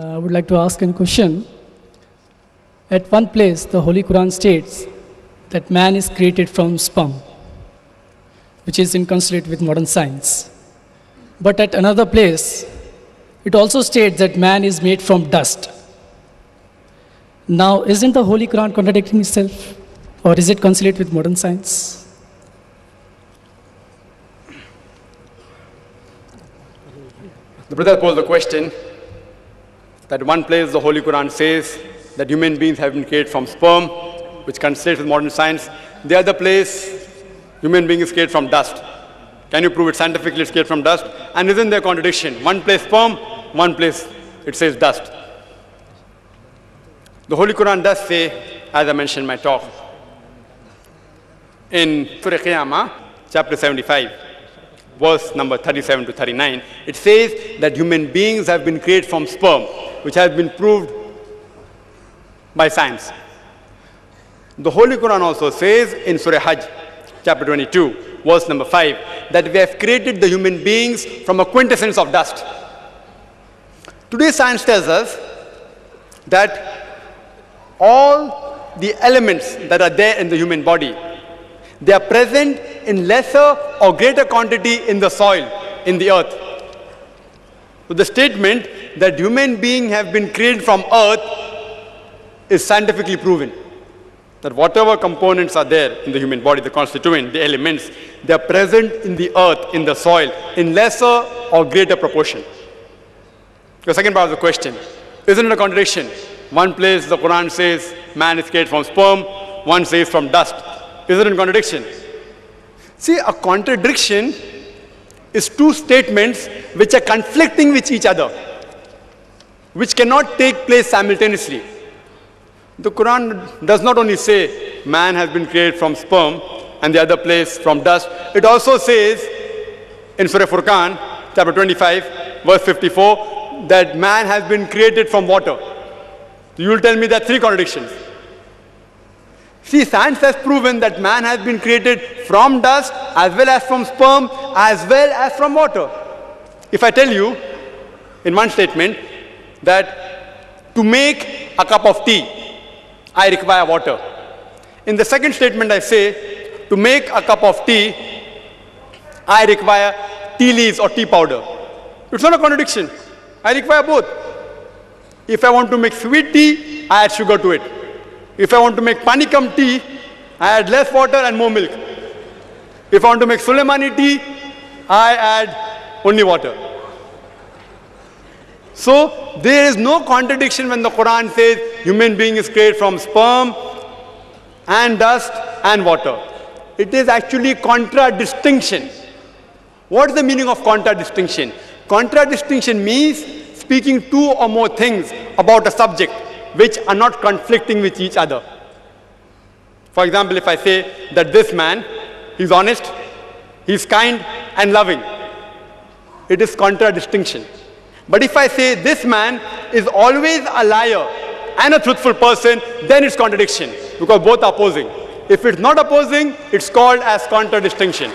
Uh, I would like to ask a question. At one place, the Holy Quran states that man is created from sperm, which is inconsistent with modern science. But at another place, it also states that man is made from dust. Now, isn't the Holy Quran contradicting itself? Or is it consistent with modern science? The brother posed the question that one place the Holy Quran says that human beings have been created from sperm, which consists with modern science. The other place, human beings is created from dust. Can you prove it scientifically it's created from dust? And isn't there a contradiction? One place sperm, one place it says dust. The Holy Quran does say, as I mentioned in my talk, in Surah Qiyamah, chapter 75, verse number 37 to 39, it says that human beings have been created from sperm, which has been proved by science. The Holy Quran also says in Surah Hajj, chapter 22, verse number 5, that we have created the human beings from a quintessence of dust. Today, science tells us that all the elements that are there in the human body, they are present in lesser or greater quantity in the soil, in the earth. So the statement that human beings have been created from earth is scientifically proven. That whatever components are there in the human body, the constituent, the elements, they are present in the earth, in the soil, in lesser or greater proportion. The second part of the question, isn't it a contradiction? One place the Quran says man is created from sperm, one says from dust. Isn't it a contradiction? See, a contradiction is two statements which are conflicting with each other, which cannot take place simultaneously. The Quran does not only say man has been created from sperm and the other place from dust, it also says in Surah Furqan, chapter 25, verse 54, that man has been created from water. You will tell me there are three contradictions. See, science has proven that man has been created from dust as well as from sperm as well as from water. If I tell you in one statement that to make a cup of tea, I require water. In the second statement, I say to make a cup of tea, I require tea leaves or tea powder. It's not a contradiction. I require both. If I want to make sweet tea, I add sugar to it. If I want to make panikam tea, I add less water and more milk. If I want to make Suleimani tea, I add only water. So there is no contradiction when the Quran says human being is created from sperm and dust and water. It is actually contradistinction. What is the meaning of contradistinction? Contradistinction means speaking two or more things about a subject which are not conflicting with each other. For example, if I say that this man, he's honest, he's kind and loving, it is contradistinction. But if I say this man is always a liar and a truthful person, then it's contradiction because both are opposing. If it's not opposing, it's called as contradistinction.